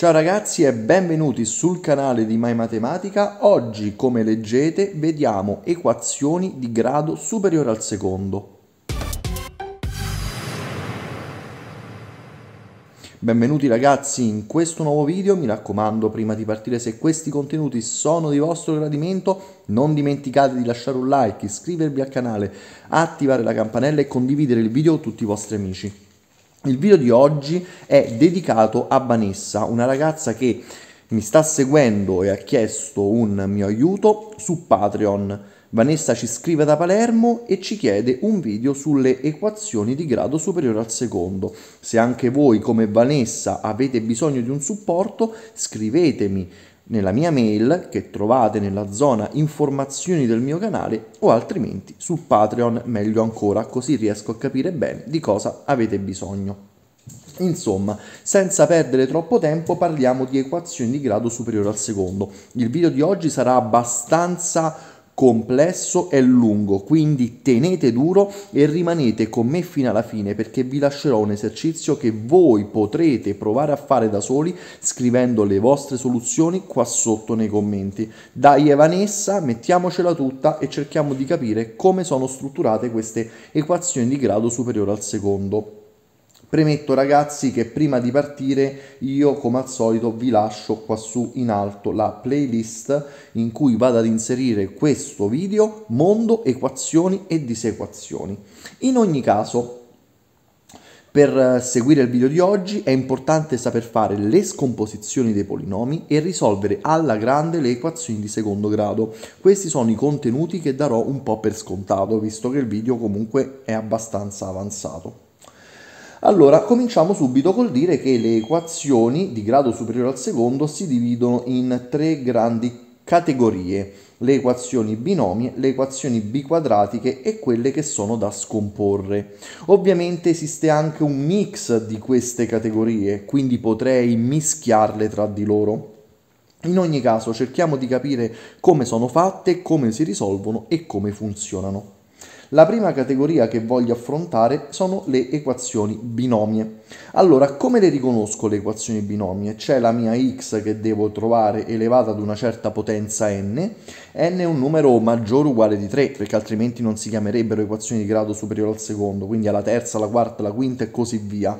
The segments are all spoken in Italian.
Ciao ragazzi e benvenuti sul canale di My Matematica. Oggi, come leggete, vediamo equazioni di grado superiore al secondo. Benvenuti ragazzi in questo nuovo video, mi raccomando prima di partire se questi contenuti sono di vostro gradimento non dimenticate di lasciare un like, iscrivervi al canale, attivare la campanella e condividere il video con tutti i vostri amici. Il video di oggi è dedicato a Vanessa, una ragazza che mi sta seguendo e ha chiesto un mio aiuto su Patreon. Vanessa ci scrive da Palermo e ci chiede un video sulle equazioni di grado superiore al secondo. Se anche voi come Vanessa avete bisogno di un supporto, scrivetemi nella mia mail che trovate nella zona informazioni del mio canale o altrimenti su Patreon meglio ancora così riesco a capire bene di cosa avete bisogno. Insomma, senza perdere troppo tempo parliamo di equazioni di grado superiore al secondo. Il video di oggi sarà abbastanza complesso e lungo, quindi tenete duro e rimanete con me fino alla fine perché vi lascerò un esercizio che voi potrete provare a fare da soli scrivendo le vostre soluzioni qua sotto nei commenti. Dai Evanessa, mettiamocela tutta e cerchiamo di capire come sono strutturate queste equazioni di grado superiore al secondo. Premetto ragazzi che prima di partire io come al solito vi lascio qua su in alto la playlist in cui vado ad inserire questo video mondo, equazioni e disequazioni. In ogni caso per seguire il video di oggi è importante saper fare le scomposizioni dei polinomi e risolvere alla grande le equazioni di secondo grado. Questi sono i contenuti che darò un po' per scontato, visto che il video comunque è abbastanza avanzato. Allora, cominciamo subito col dire che le equazioni di grado superiore al secondo si dividono in tre grandi categorie, le equazioni binomi, le equazioni biquadratiche e quelle che sono da scomporre. Ovviamente esiste anche un mix di queste categorie, quindi potrei mischiarle tra di loro. In ogni caso cerchiamo di capire come sono fatte, come si risolvono e come funzionano. La prima categoria che voglio affrontare sono le equazioni binomie. Allora, come le riconosco le equazioni binomie? C'è la mia x che devo trovare elevata ad una certa potenza n, n è un numero maggiore o uguale di 3, perché altrimenti non si chiamerebbero equazioni di grado superiore al secondo, quindi alla terza, alla quarta, alla quinta e così via.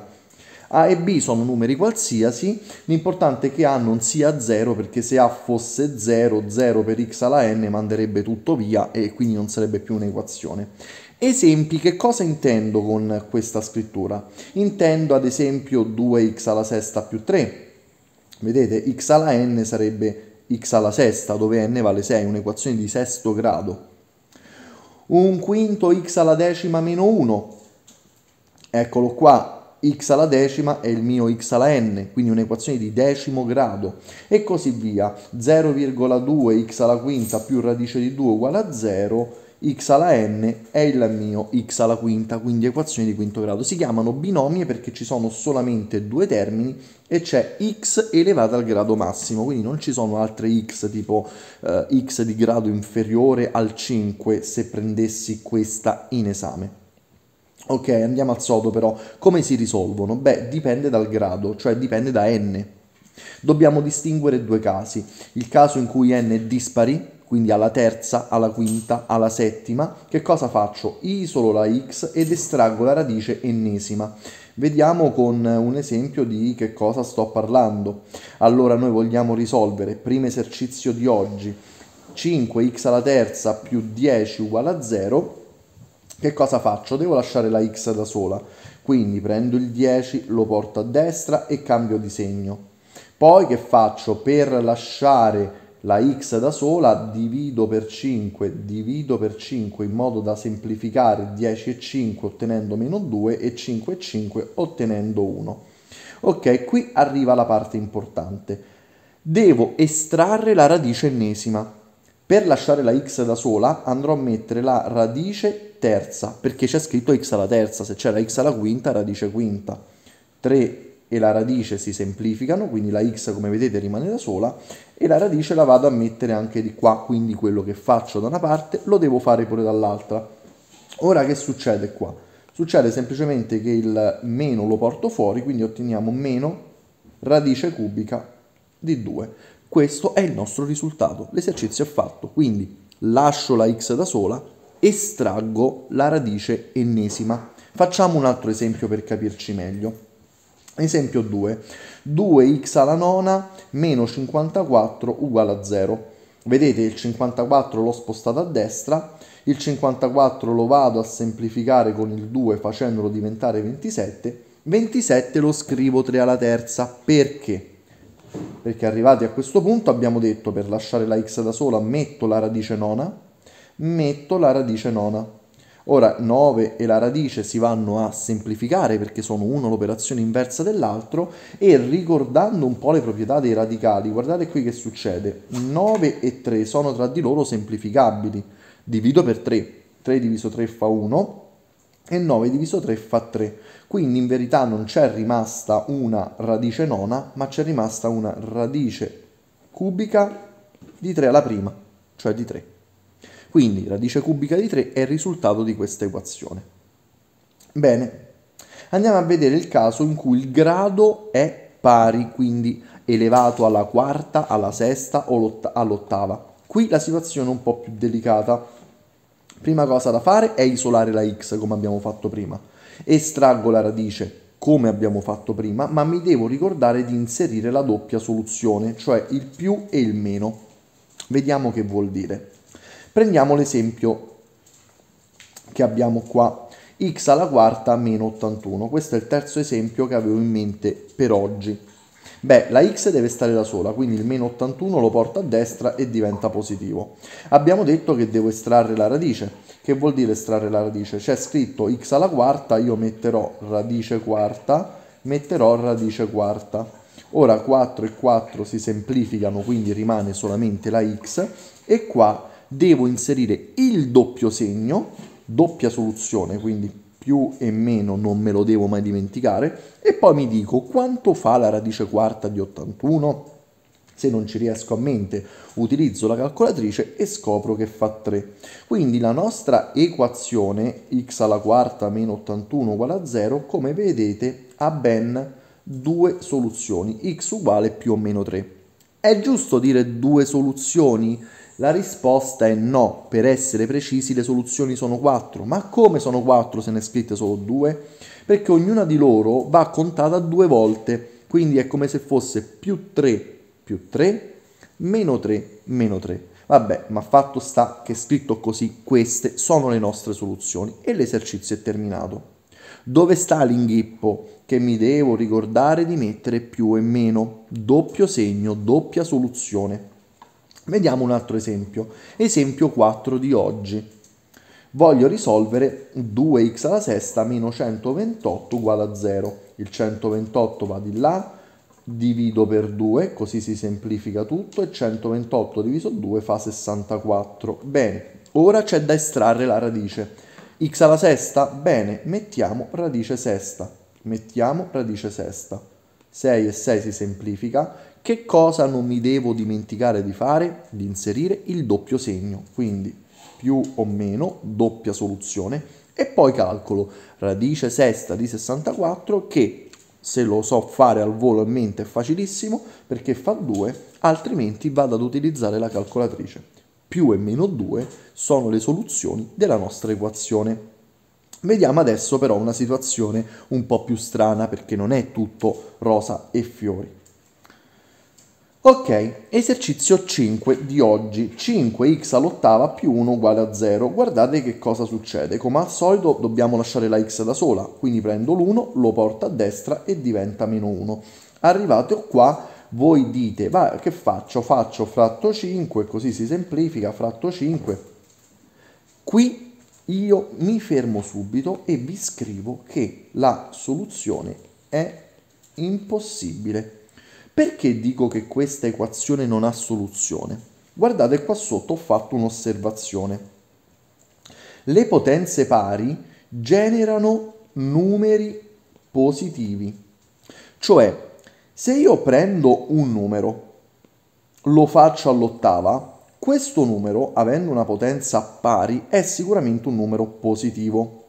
A e B sono numeri qualsiasi, l'importante è che A non sia 0 perché se A fosse 0, 0 per x alla n manderebbe tutto via e quindi non sarebbe più un'equazione. Esempi, che cosa intendo con questa scrittura? Intendo ad esempio 2x alla sesta più 3. Vedete, x alla n sarebbe x alla sesta, dove n vale 6, un'equazione di sesto grado. Un quinto x alla decima meno 1. Eccolo qua, x alla decima è il mio x alla n, quindi un'equazione di decimo grado, e così via. 0,2 x alla quinta più radice di 2 uguale a 0, x alla n è il mio x alla quinta, quindi equazioni di quinto grado. Si chiamano binomie perché ci sono solamente due termini e c'è x elevata al grado massimo, quindi non ci sono altre x tipo eh, x di grado inferiore al 5 se prendessi questa in esame. Ok, andiamo al sodo però. Come si risolvono? Beh, dipende dal grado, cioè dipende da n. Dobbiamo distinguere due casi. Il caso in cui n è dispari, quindi alla terza, alla quinta, alla settima, che cosa faccio? Isolo la x ed estraggo la radice ennesima. Vediamo con un esempio di che cosa sto parlando. Allora noi vogliamo risolvere, primo esercizio di oggi, 5x alla terza più 10 uguale a 0, che cosa faccio? Devo lasciare la x da sola, quindi prendo il 10, lo porto a destra e cambio di segno. Poi che faccio? Per lasciare la x da sola divido per 5, divido per 5 in modo da semplificare 10 e 5 ottenendo meno 2 e 5 e 5 ottenendo 1. Ok, qui arriva la parte importante. Devo estrarre la radice ennesima. Per lasciare la x da sola andrò a mettere la radice terza, perché c'è scritto x alla terza, se c'è la x alla quinta, radice quinta. 3 e la radice si semplificano, quindi la x come vedete rimane da sola, e la radice la vado a mettere anche di qua, quindi quello che faccio da una parte lo devo fare pure dall'altra. Ora che succede qua? Succede semplicemente che il meno lo porto fuori, quindi otteniamo meno radice cubica di 2. Questo è il nostro risultato, l'esercizio è fatto, quindi lascio la x da sola, estraggo la radice ennesima. Facciamo un altro esempio per capirci meglio. Esempio 2. 2x alla nona meno 54 uguale a 0. Vedete il 54 l'ho spostato a destra, il 54 lo vado a semplificare con il 2 facendolo diventare 27, 27 lo scrivo 3 alla terza, perché? Perché arrivati a questo punto abbiamo detto per lasciare la x da sola metto la radice nona, metto la radice nona. Ora 9 e la radice si vanno a semplificare perché sono uno l'operazione inversa dell'altro e ricordando un po' le proprietà dei radicali, guardate qui che succede. 9 e 3 sono tra di loro semplificabili. Divido per 3. 3 diviso 3 fa 1 e 9 diviso 3 fa 3. Quindi in verità non c'è rimasta una radice nona, ma c'è rimasta una radice cubica di 3 alla prima, cioè di 3. Quindi radice cubica di 3 è il risultato di questa equazione. Bene, andiamo a vedere il caso in cui il grado è pari, quindi elevato alla quarta, alla sesta o all'ottava. Qui la situazione è un po' più delicata. Prima cosa da fare è isolare la x come abbiamo fatto prima. Estraggo la radice come abbiamo fatto prima, ma mi devo ricordare di inserire la doppia soluzione, cioè il più e il meno. Vediamo che vuol dire. Prendiamo l'esempio che abbiamo qua, x alla quarta meno 81. Questo è il terzo esempio che avevo in mente per oggi. Beh, la x deve stare da sola, quindi il meno 81 lo porto a destra e diventa positivo. Abbiamo detto che devo estrarre la radice. Che vuol dire estrarre la radice? C'è scritto x alla quarta, io metterò radice quarta, metterò radice quarta. Ora 4 e 4 si semplificano, quindi rimane solamente la x, e qua devo inserire il doppio segno, doppia soluzione, quindi più e meno non me lo devo mai dimenticare, e poi mi dico quanto fa la radice quarta di 81? Se non ci riesco a mente, utilizzo la calcolatrice e scopro che fa 3. Quindi la nostra equazione x alla quarta meno 81 uguale a 0, come vedete, ha ben due soluzioni, x uguale più o meno 3. È giusto dire due soluzioni? La risposta è no, per essere precisi le soluzioni sono 4. Ma come sono 4 se ne è scritte solo 2? Perché ognuna di loro va contata due volte, quindi è come se fosse più 3 più 3 meno 3 meno 3. Vabbè, ma fatto sta che scritto così queste sono le nostre soluzioni e l'esercizio è terminato. Dove sta l'inghippo? Che mi devo ricordare di mettere più e meno. Doppio segno, doppia soluzione. Vediamo un altro esempio. Esempio 4 di oggi. Voglio risolvere 2x alla sesta meno 128 uguale a 0. Il 128 va di là, divido per 2, così si semplifica tutto, e 128 diviso 2 fa 64. Bene, ora c'è da estrarre la radice. x alla sesta? Bene, mettiamo radice sesta. Mettiamo radice sesta. 6 e 6 si semplifica, che cosa non mi devo dimenticare di fare? Di inserire il doppio segno, quindi più o meno, doppia soluzione, e poi calcolo radice sesta di 64 che se lo so fare al volo in mente è facilissimo perché fa 2, altrimenti vado ad utilizzare la calcolatrice. Più e meno 2 sono le soluzioni della nostra equazione. Vediamo adesso però una situazione un po' più strana perché non è tutto rosa e fiori. Ok, esercizio 5 di oggi, 5x all'ottava più 1 uguale a 0. Guardate che cosa succede. Come al solito dobbiamo lasciare la x da sola, quindi prendo l'1, lo porto a destra e diventa meno 1. Arrivato qua, voi dite, va, che faccio? Faccio fratto 5, così si semplifica, fratto 5. Qui io mi fermo subito e vi scrivo che la soluzione è impossibile. Perché dico che questa equazione non ha soluzione? Guardate qua sotto ho fatto un'osservazione. Le potenze pari generano numeri positivi. Cioè, se io prendo un numero, lo faccio all'ottava, questo numero, avendo una potenza pari, è sicuramente un numero positivo.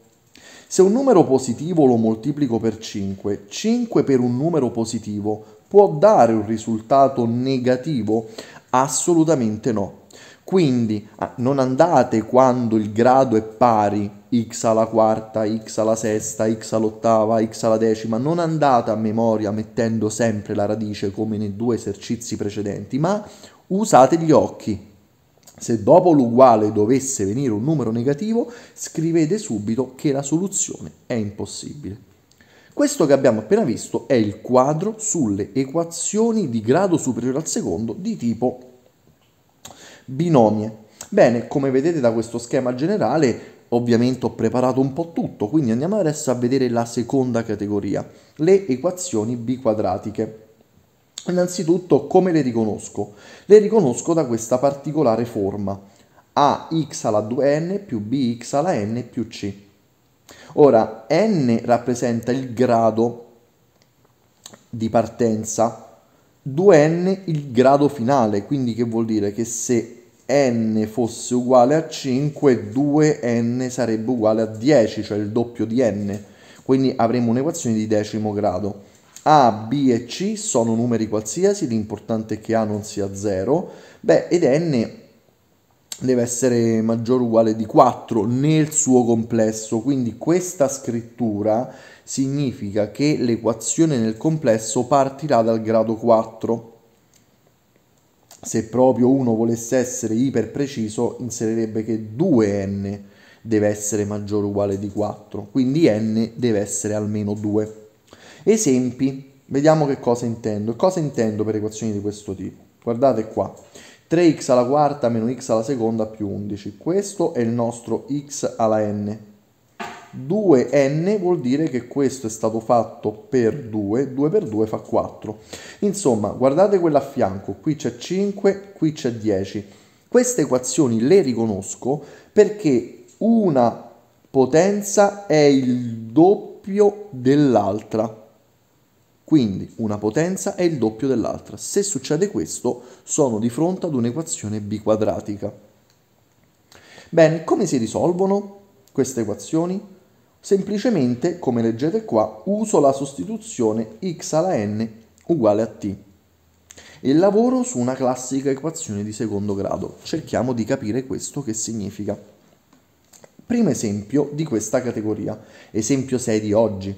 Se un numero positivo lo moltiplico per 5, 5 per un numero positivo può dare un risultato negativo? Assolutamente no. Quindi ah, non andate quando il grado è pari, x alla quarta, x alla sesta, x all'ottava, x alla decima, non andate a memoria mettendo sempre la radice come nei due esercizi precedenti, ma usate gli occhi. Se dopo l'uguale dovesse venire un numero negativo, scrivete subito che la soluzione è impossibile. Questo che abbiamo appena visto è il quadro sulle equazioni di grado superiore al secondo di tipo binomie. Bene, come vedete da questo schema generale, ovviamente ho preparato un po' tutto, quindi andiamo adesso a vedere la seconda categoria, le equazioni biquadratiche. Innanzitutto come le riconosco? Le riconosco da questa particolare forma, ax alla 2n più bx alla n più c. Ora, n rappresenta il grado di partenza, 2n il grado finale, quindi che vuol dire che se n fosse uguale a 5, 2n sarebbe uguale a 10, cioè il doppio di n, quindi avremo un'equazione di decimo grado. A, B e C sono numeri qualsiasi, l'importante è che A non sia 0, beh, ed N deve essere maggiore o uguale di 4 nel suo complesso, quindi questa scrittura significa che l'equazione nel complesso partirà dal grado 4. Se proprio uno volesse essere iper preciso, inserirebbe che 2n deve essere maggiore o uguale di 4, quindi n deve essere almeno 2. Esempi, vediamo che cosa intendo. Cosa intendo per equazioni di questo tipo? Guardate qua, 3x alla quarta meno x alla seconda più 11. Questo è il nostro x alla n. 2n vuol dire che questo è stato fatto per 2, 2 per 2 fa 4. Insomma, guardate quella a fianco, qui c'è 5, qui c'è 10. Queste equazioni le riconosco perché una potenza è il doppio dell'altra. Quindi una potenza è il doppio dell'altra. Se succede questo, sono di fronte ad un'equazione biquadratica. Bene, come si risolvono queste equazioni? Semplicemente, come leggete qua, uso la sostituzione x alla n uguale a t e lavoro su una classica equazione di secondo grado. Cerchiamo di capire questo che significa. Primo esempio di questa categoria, esempio 6 di oggi.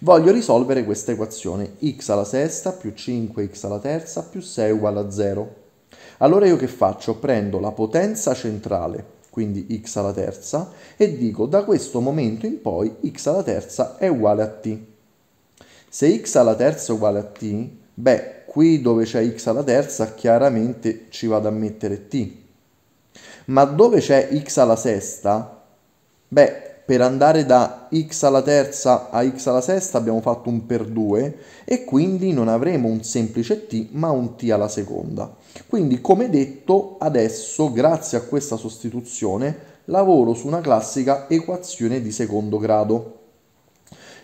Voglio risolvere questa equazione x alla sesta più 5x alla terza più 6 uguale a 0. Allora io che faccio? Prendo la potenza centrale, quindi x alla terza, e dico da questo momento in poi x alla terza è uguale a t. Se x alla terza è uguale a t, beh, qui dove c'è x alla terza chiaramente ci vado a mettere t. Ma dove c'è x alla sesta, beh, per andare da x alla terza a x alla sesta abbiamo fatto un per 2 e quindi non avremo un semplice t ma un t alla seconda. Quindi come detto adesso grazie a questa sostituzione lavoro su una classica equazione di secondo grado.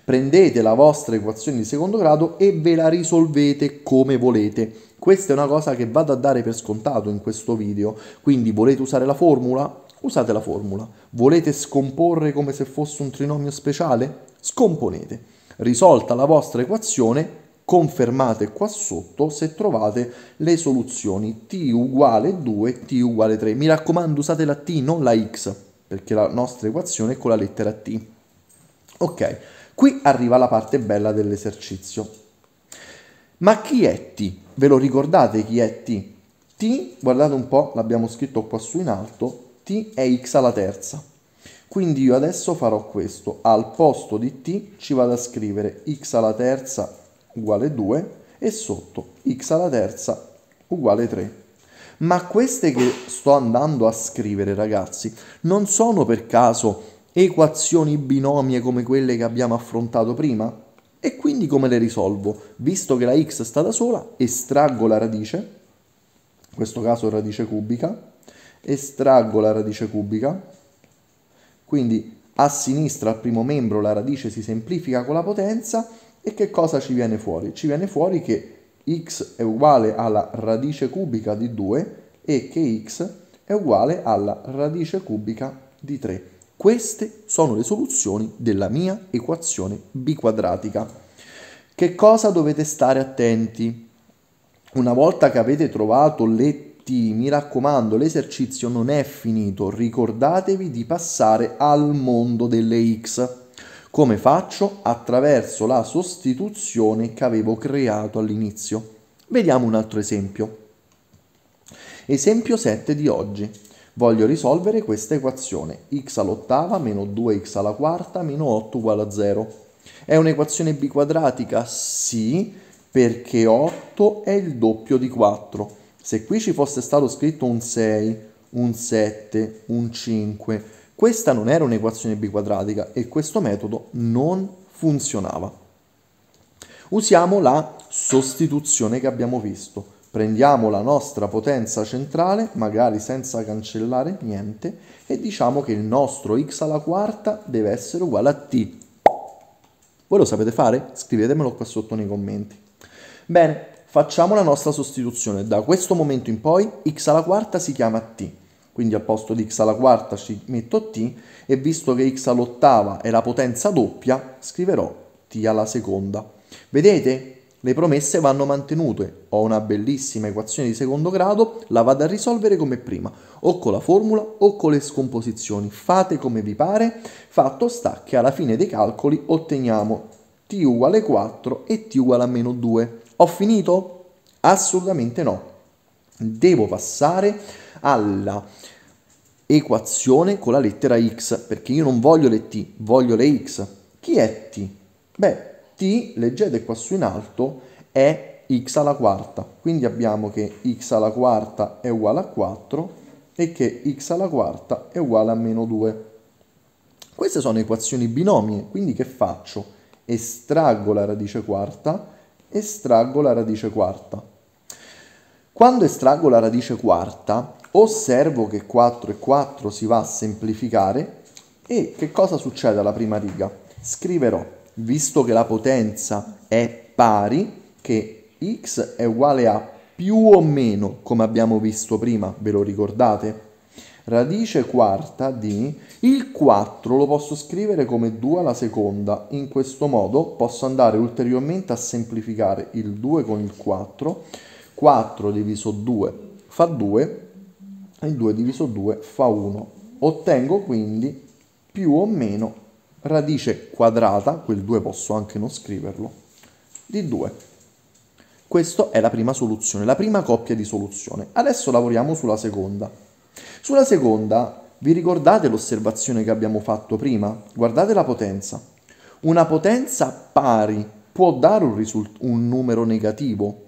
Prendete la vostra equazione di secondo grado e ve la risolvete come volete. Questa è una cosa che vado a dare per scontato in questo video, quindi volete usare la formula? Usate la formula. Volete scomporre come se fosse un trinomio speciale? Scomponete. Risolta la vostra equazione, confermate qua sotto se trovate le soluzioni t uguale 2, t uguale 3. Mi raccomando usate la t, non la x, perché la nostra equazione è con la lettera t. Ok, qui arriva la parte bella dell'esercizio. Ma chi è t? Ve lo ricordate chi è t? T, guardate un po', l'abbiamo scritto qua su in alto, t è x alla terza. Quindi io adesso farò questo, al posto di t ci vado a scrivere x alla terza uguale 2 e sotto x alla terza uguale 3. Ma queste che sto andando a scrivere ragazzi non sono per caso equazioni binomie come quelle che abbiamo affrontato prima? E quindi come le risolvo? Visto che la x sta da sola, estraggo la radice, in questo caso radice cubica, estraggo la radice cubica, quindi a sinistra al primo membro la radice si semplifica con la potenza e che cosa ci viene fuori? Ci viene fuori che x è uguale alla radice cubica di 2 e che x è uguale alla radice cubica di 3. Queste sono le soluzioni della mia equazione biquadratica. Che cosa dovete stare attenti? Una volta che avete trovato le T, mi raccomando, l'esercizio non è finito, ricordatevi di passare al mondo delle X. Come faccio? Attraverso la sostituzione che avevo creato all'inizio. Vediamo un altro esempio. Esempio 7 di oggi. Voglio risolvere questa equazione. x all'ottava meno 2x alla quarta meno 8 uguale a 0. È un'equazione biquadratica? Sì, perché 8 è il doppio di 4. Se qui ci fosse stato scritto un 6, un 7, un 5, questa non era un'equazione biquadratica e questo metodo non funzionava. Usiamo la sostituzione che abbiamo visto. Prendiamo la nostra potenza centrale, magari senza cancellare niente, e diciamo che il nostro x alla quarta deve essere uguale a t. Voi lo sapete fare? Scrivetemelo qua sotto nei commenti. Bene, facciamo la nostra sostituzione. Da questo momento in poi x alla quarta si chiama t quindi al posto di x alla quarta ci metto t e visto che x all'ottava è la potenza doppia, scriverò t alla seconda. Vedete? Le promesse vanno mantenute. Ho una bellissima equazione di secondo grado, la vado a risolvere come prima, o con la formula o con le scomposizioni. Fate come vi pare, fatto sta che alla fine dei calcoli otteniamo t uguale 4 e t uguale a meno 2. Ho finito? Assolutamente no. Devo passare alla equazione con la lettera x, perché io non voglio le t, voglio le x. Chi è t? Beh, t, leggete qua su in alto, è x alla quarta, quindi abbiamo che x alla quarta è uguale a 4 e che x alla quarta è uguale a meno 2. Queste sono equazioni binomie, quindi che faccio? Estraggo la radice quarta, estraggo la radice quarta. Quando estraggo la radice quarta, osservo che 4 e 4 si va a semplificare e che cosa succede alla prima riga? Scriverò, visto che la potenza è pari, che x è uguale a più o meno, come abbiamo visto prima, ve lo ricordate? Radice quarta di il 4 lo posso scrivere come 2 alla seconda. In questo modo posso andare ulteriormente a semplificare il 2 con il 4 4 diviso 2 fa 2 e 2 diviso 2 fa 1. Ottengo quindi più o meno radice quadrata, quel 2 posso anche non scriverlo, di 2. Questa è la prima soluzione, la prima coppia di soluzione. Adesso lavoriamo sulla seconda. Sulla seconda, vi ricordate l'osservazione che abbiamo fatto prima? Guardate la potenza. Una potenza pari può dare un, un numero negativo?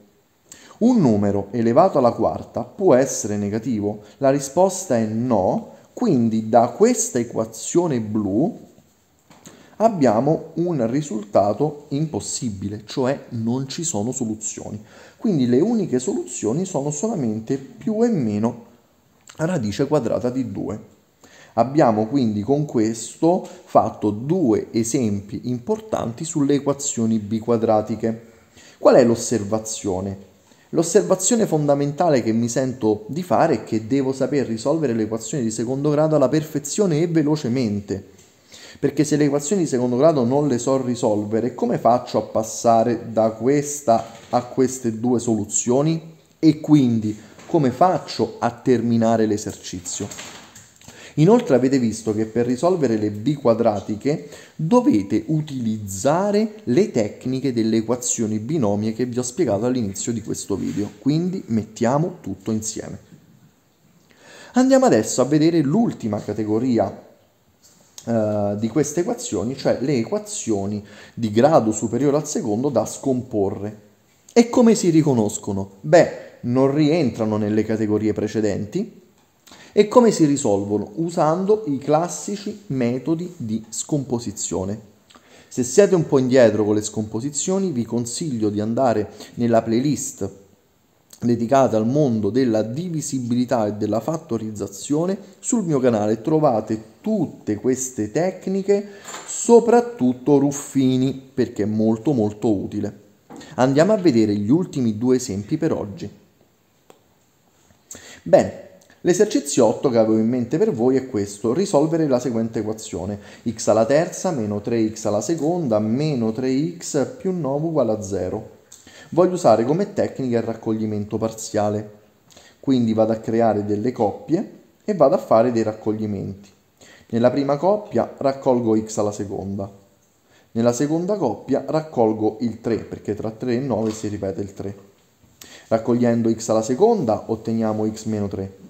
Un numero elevato alla quarta può essere negativo? La risposta è no, quindi da questa equazione blu abbiamo un risultato impossibile, cioè non ci sono soluzioni. Quindi le uniche soluzioni sono solamente più e meno radice quadrata di 2. Abbiamo quindi con questo fatto due esempi importanti sulle equazioni biquadratiche. Qual è l'osservazione? L'osservazione fondamentale che mi sento di fare è che devo saper risolvere le equazioni di secondo grado alla perfezione e velocemente. Perché se le equazioni di secondo grado non le so risolvere, come faccio a passare da questa a queste due soluzioni? E quindi come faccio a terminare l'esercizio? Inoltre avete visto che per risolvere le b quadratiche dovete utilizzare le tecniche delle equazioni binomie che vi ho spiegato all'inizio di questo video, quindi mettiamo tutto insieme. Andiamo adesso a vedere l'ultima categoria Uh, di queste equazioni, cioè le equazioni di grado superiore al secondo da scomporre. E come si riconoscono? Beh, non rientrano nelle categorie precedenti, e come si risolvono? Usando i classici metodi di scomposizione. Se siete un po' indietro con le scomposizioni, vi consiglio di andare nella playlist dedicata al mondo della divisibilità e della fattorizzazione. Sul mio canale trovate tutte queste tecniche, soprattutto Ruffini, perché è molto molto utile. Andiamo a vedere gli ultimi due esempi per oggi. Bene, L'esercizio 8 che avevo in mente per voi è questo, risolvere la seguente equazione, x alla terza meno 3x alla seconda meno 3x più 9 uguale a 0. Voglio usare come tecnica il raccoglimento parziale, quindi vado a creare delle coppie e vado a fare dei raccoglimenti. Nella prima coppia raccolgo x alla seconda, nella seconda coppia raccolgo il 3 perché tra 3 e 9 si ripete il 3. Raccogliendo x alla seconda otteniamo x meno 3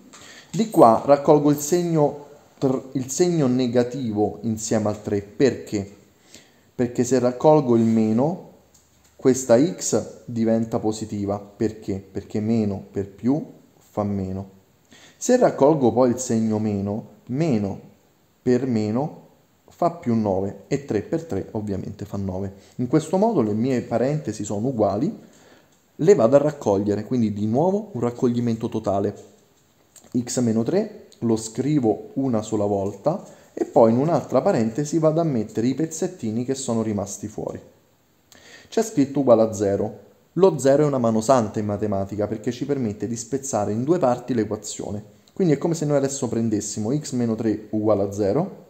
di qua raccolgo il segno, il segno negativo insieme al 3. Perché? Perché se raccolgo il meno, questa x diventa positiva. Perché? Perché meno per più fa meno. Se raccolgo poi il segno meno, meno per meno fa più 9 e 3 per 3 ovviamente fa 9. In questo modo le mie parentesi sono uguali, le vado a raccogliere, quindi di nuovo un raccoglimento totale x meno 3 lo scrivo una sola volta e poi in un'altra parentesi vado a mettere i pezzettini che sono rimasti fuori. C'è scritto uguale a 0. Lo 0 è una mano santa in matematica perché ci permette di spezzare in due parti l'equazione. Quindi è come se noi adesso prendessimo x meno 3 uguale a 0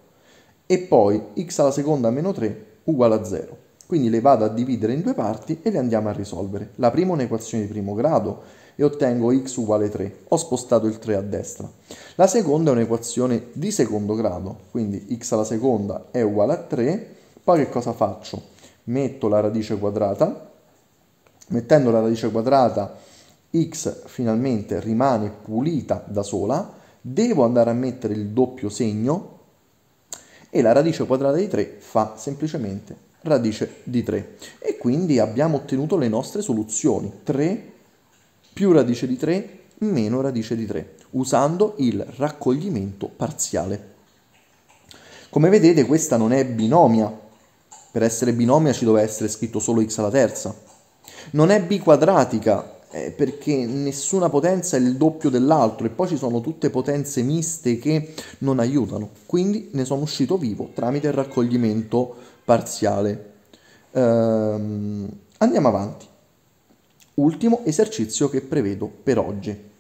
e poi x alla seconda meno 3 uguale a 0. Quindi le vado a dividere in due parti e le andiamo a risolvere. La prima è un'equazione di primo grado e ottengo x uguale 3. Ho spostato il 3 a destra. La seconda è un'equazione di secondo grado, quindi x alla seconda è uguale a 3. Poi che cosa faccio? Metto la radice quadrata. Mettendo la radice quadrata x finalmente rimane pulita da sola. Devo andare a mettere il doppio segno e la radice quadrata di 3 fa semplicemente radice di 3 e quindi abbiamo ottenuto le nostre soluzioni 3 più radice di 3 meno radice di 3 usando il raccoglimento parziale. Come vedete questa non è binomia, per essere binomia ci doveva essere scritto solo x alla terza. Non è biquadratica eh, perché nessuna potenza è il doppio dell'altro e poi ci sono tutte potenze miste che non aiutano, quindi ne sono uscito vivo tramite il raccoglimento parziale. Ehm, andiamo avanti. Ultimo esercizio che prevedo per oggi.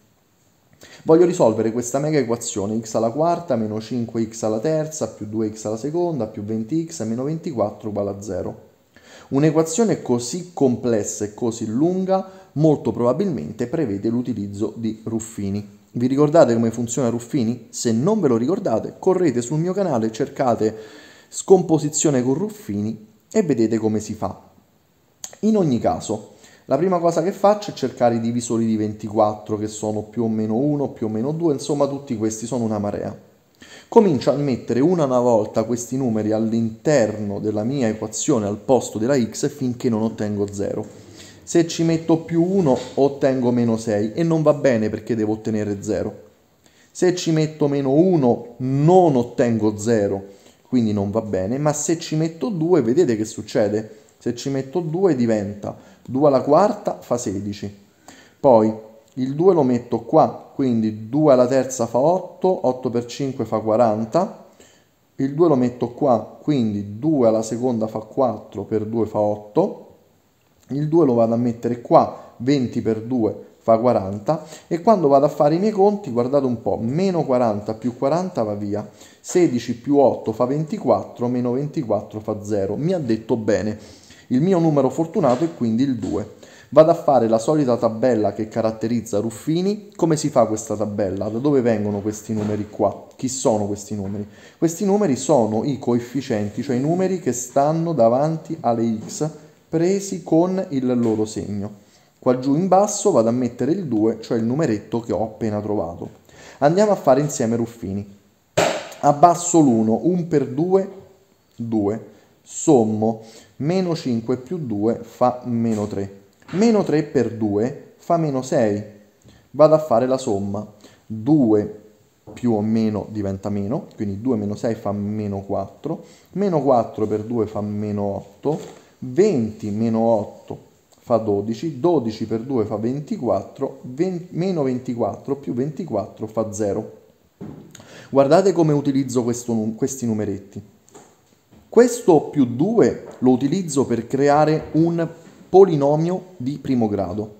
Voglio risolvere questa mega equazione x alla quarta meno 5x alla terza più 2x alla seconda più 20x meno 24 uguale a 0. Un'equazione così complessa e così lunga molto probabilmente prevede l'utilizzo di Ruffini. Vi ricordate come funziona Ruffini? Se non ve lo ricordate, correte sul mio canale, cercate scomposizione con Ruffini e vedete come si fa. In ogni caso, la prima cosa che faccio è cercare i divisori di 24 che sono più o meno 1, più o meno 2, insomma tutti questi sono una marea. Comincio a mettere una alla volta questi numeri all'interno della mia equazione al posto della x finché non ottengo 0. Se ci metto più 1 ottengo meno 6 e non va bene perché devo ottenere 0. Se ci metto meno 1 non ottengo 0, quindi non va bene, ma se ci metto 2 vedete che succede? Se ci metto 2 diventa 2 alla quarta fa 16. Poi il 2 lo metto qua, quindi 2 alla terza fa 8, 8 per 5 fa 40. Il 2 lo metto qua, quindi 2 alla seconda fa 4 per 2 fa 8. Il 2 lo vado a mettere qua, 20 per 2 fa 40 e quando vado a fare i miei conti guardate un po' meno 40 più 40 va via 16 più 8 fa 24 meno 24 fa 0 mi ha detto bene il mio numero fortunato è quindi il 2. Vado a fare la solita tabella che caratterizza Ruffini. Come si fa questa tabella? Da dove vengono questi numeri qua? Chi sono questi numeri? Questi numeri sono i coefficienti, cioè i numeri che stanno davanti alle x presi con il loro segno. Qua giù in basso vado a mettere il 2, cioè il numeretto che ho appena trovato. Andiamo a fare insieme Ruffini. Abbasso l'1, 1 per 2, 2. Sommo meno 5 più 2 fa meno 3. Meno 3 per 2 fa meno 6. Vado a fare la somma. 2 più o meno diventa meno, quindi 2 meno 6 fa meno 4, meno 4 per 2 fa meno 8, 20 meno 8 fa 12, 12 per 2 fa 24, 20, meno 24 più 24 fa 0. Guardate come utilizzo questo, questi numeretti. Questo più 2 lo utilizzo per creare un polinomio di primo grado.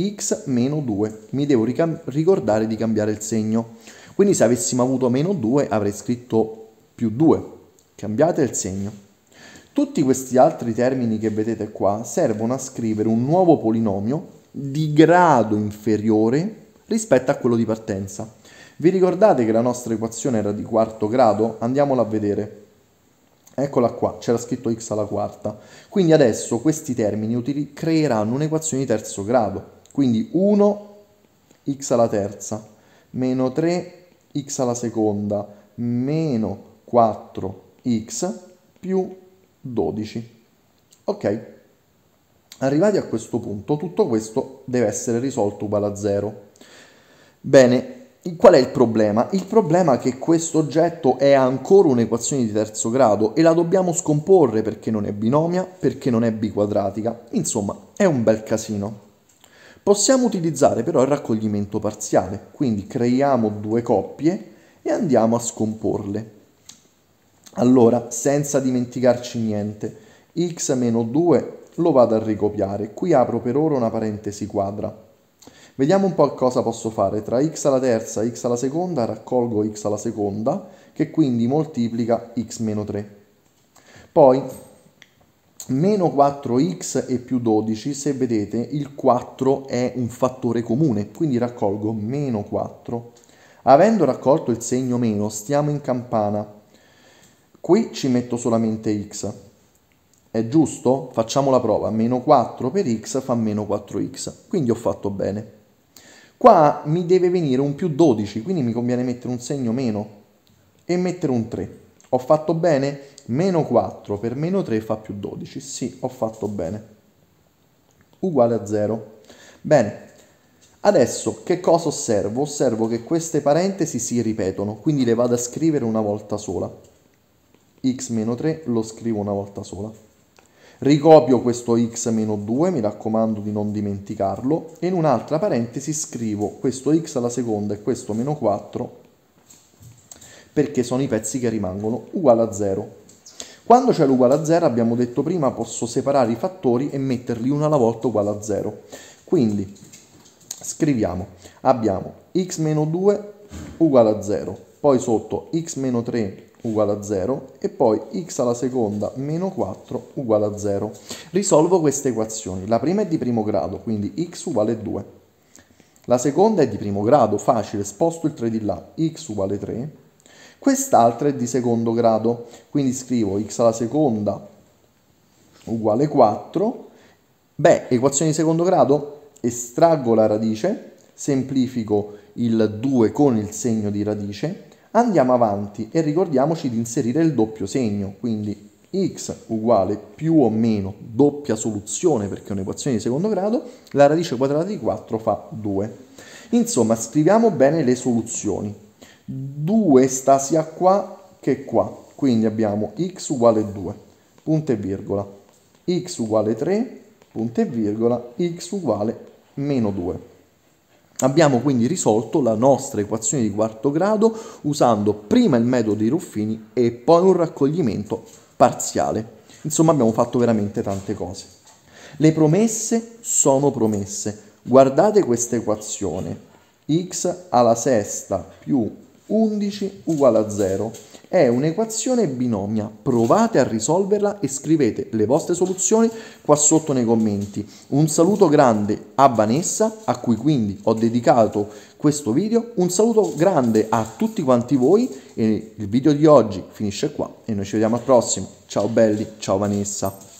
x meno 2. Mi devo ricordare di cambiare il segno. Quindi se avessimo avuto meno 2 avrei scritto più 2. Cambiate il segno. Tutti questi altri termini che vedete qua servono a scrivere un nuovo polinomio di grado inferiore rispetto a quello di partenza. Vi ricordate che la nostra equazione era di quarto grado? Andiamola a vedere. Eccola qua, c'era scritto x alla quarta. Quindi adesso questi termini creeranno un'equazione di terzo grado. Quindi 1 x alla terza, meno 3 x alla seconda, meno 4x più 12. Ok? Arrivati a questo punto, tutto questo deve essere risolto uguale a 0. Bene, Qual è il problema? Il problema è che questo oggetto è ancora un'equazione di terzo grado e la dobbiamo scomporre perché non è binomia, perché non è biquadratica. Insomma, è un bel casino. Possiamo utilizzare però il raccoglimento parziale, quindi creiamo due coppie e andiamo a scomporle. Allora, senza dimenticarci niente, x meno 2 lo vado a ricopiare. Qui apro per ora una parentesi quadra Vediamo un po' cosa posso fare. Tra x alla terza e x alla seconda raccolgo x alla seconda, che quindi moltiplica x meno 3. Poi, meno 4x e più 12, se vedete, il 4 è un fattore comune, quindi raccolgo meno 4. Avendo raccolto il segno meno, stiamo in campana. Qui ci metto solamente x. È giusto? Facciamo la prova. Meno 4 per x fa meno 4x. Quindi ho fatto bene. Qua mi deve venire un più 12, quindi mi conviene mettere un segno meno e mettere un 3. Ho fatto bene? Meno 4 per meno 3 fa più 12. Sì, ho fatto bene. Uguale a 0. Bene, adesso che cosa osservo? Osservo che queste parentesi si ripetono, quindi le vado a scrivere una volta sola. X meno 3 lo scrivo una volta sola. Ricopio questo x meno 2, mi raccomando di non dimenticarlo, e in un'altra parentesi scrivo questo x alla seconda e questo meno 4 perché sono i pezzi che rimangono uguale a 0. Quando c'è l'uguale a 0, abbiamo detto prima, posso separare i fattori e metterli uno alla volta uguale a 0. Quindi scriviamo, abbiamo x meno 2 uguale a 0, poi sotto x meno 3 uguale a 0 e poi x alla seconda meno 4 uguale a 0. Risolvo queste equazioni. La prima è di primo grado, quindi x uguale 2. La seconda è di primo grado, facile, sposto il 3 di là, x uguale 3. Quest'altra è di secondo grado, quindi scrivo x alla seconda uguale 4. Beh, equazione di secondo grado, estraggo la radice, semplifico il 2 con il segno di radice, Andiamo avanti e ricordiamoci di inserire il doppio segno, quindi x uguale più o meno doppia soluzione perché è un'equazione di secondo grado, la radice quadrata di 4 fa 2. Insomma, scriviamo bene le soluzioni. 2 sta sia qua che qua, quindi abbiamo x uguale 2, punto e virgola, x uguale 3, punto e virgola, x uguale meno 2. Abbiamo quindi risolto la nostra equazione di quarto grado usando prima il metodo dei Ruffini e poi un raccoglimento parziale. Insomma abbiamo fatto veramente tante cose. Le promesse sono promesse. Guardate questa equazione. x alla sesta più 11 uguale a 0 è un'equazione binomia, provate a risolverla e scrivete le vostre soluzioni qua sotto nei commenti. Un saluto grande a Vanessa, a cui quindi ho dedicato questo video, un saluto grande a tutti quanti voi e il video di oggi finisce qua e noi ci vediamo al prossimo. Ciao belli, ciao Vanessa.